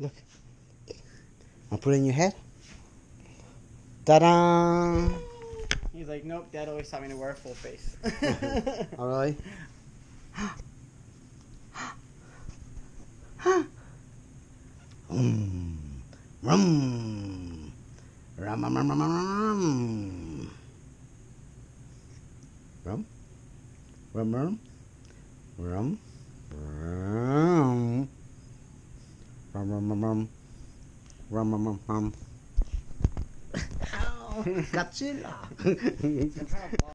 Look. I'll put it in your head. Ta-da! He's like, nope, dad always taught me to wear a full face. All right. Mm. Rum. Rum, rum, rum, rum, rum, rum. Rum? Rum, rum. Rum. Rum. Rum, rum, rum, rum. Rum, rum, rum, rum. Godzilla!